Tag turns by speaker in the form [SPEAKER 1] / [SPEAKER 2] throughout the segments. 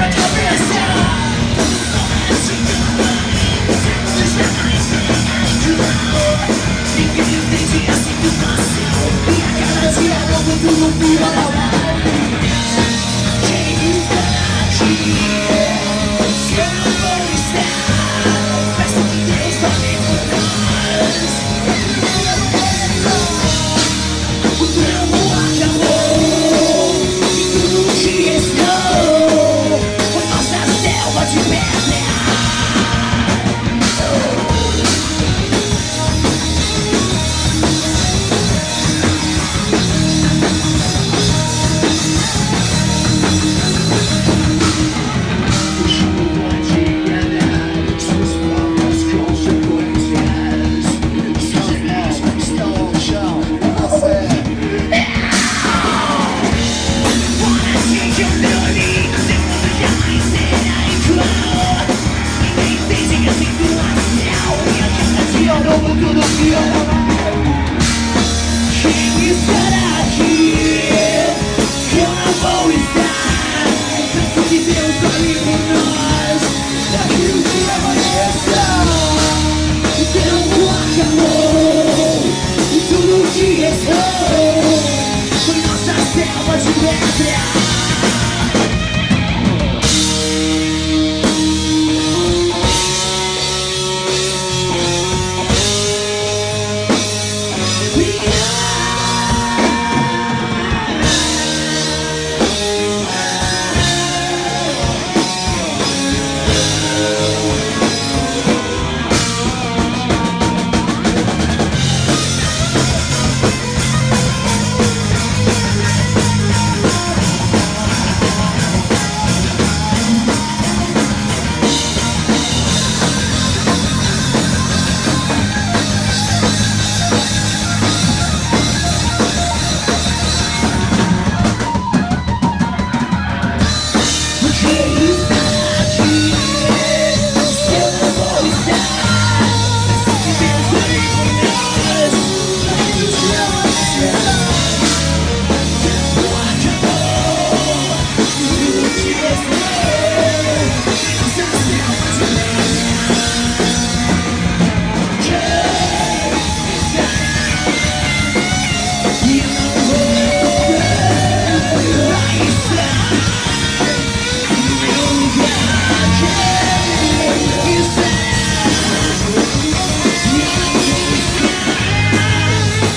[SPEAKER 1] Yeah. Yeah.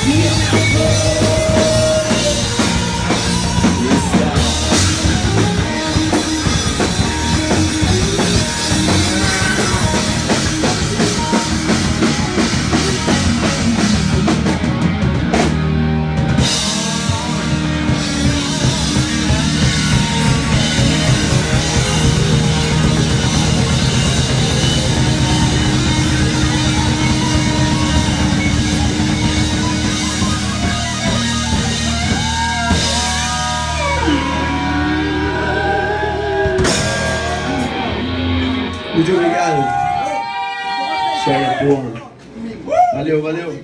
[SPEAKER 1] Meu I.
[SPEAKER 2] Muito obrigado. Isso aí porra. Valeu, valeu.